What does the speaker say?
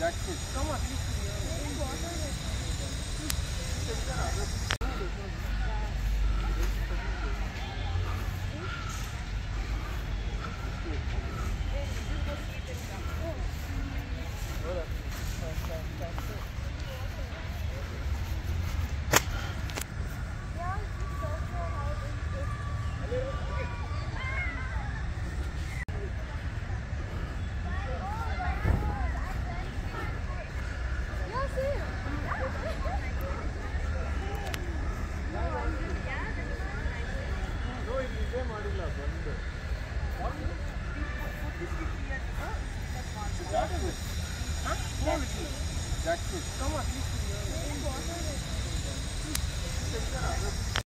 Já que vocês estão aqui Valeu! 干嘛？